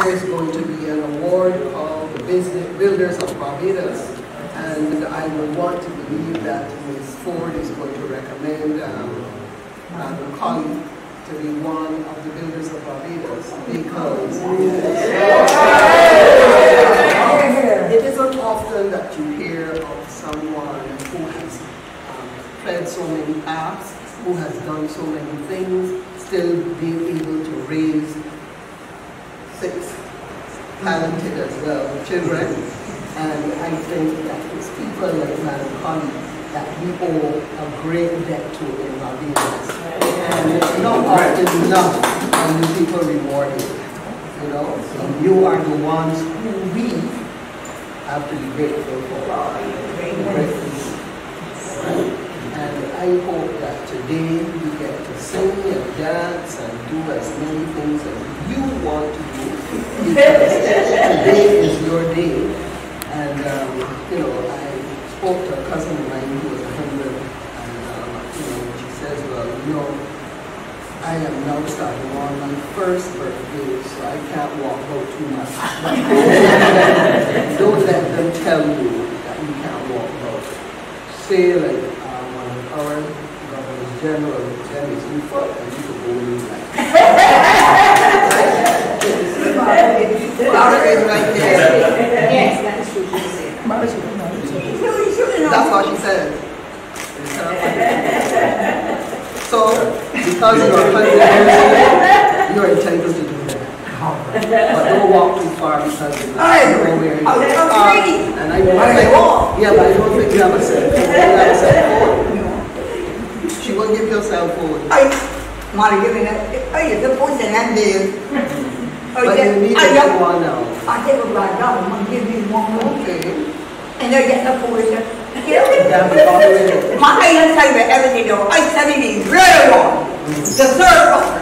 there is going to be an award called the Business Builders of Barbados. And I would want to believe that Ms. Forde is going to recommend um, Madam Collie to be one of the builders of Barbados because it isn't often that you hear of someone who has um, so many paths, who has done so many things, still being able to raise six talented as well children. And I think that it's people like Madam Connie that we owe a great debt to in Barbados. And it's not often enough when you people rewarded. You know, and you are the ones who we have to be grateful for. Grateful. And I hope that today we get to sing and dance and do as many things as you want to do. Because today is your day. And, um, you know, I spoke to a cousin of mine who was a hundred, and, um, you know, she says, well, you know, I am now starting on my first birthday, so I can't walk out too much. Don't let them tell you that you can't walk out. Say like um, one of our governors general, Jenny's new foot, and you can go in like. Laura is right there. Yes, that is true, she said. That's what she said. So, because you're a hundred you're entitled to do that. But don't walk too far because you I know where you are. afraid. Oh, ah, and I don't think, yeah, but I don't think you have a cell phone. You have a cell phone. She won't give you a cell phone. I want to give it I to post it and there. But you need to I get one now. I take a ride down, I'm gonna give me one more. Okay. And they get the post My husband tell me everything I study me really well. The third one.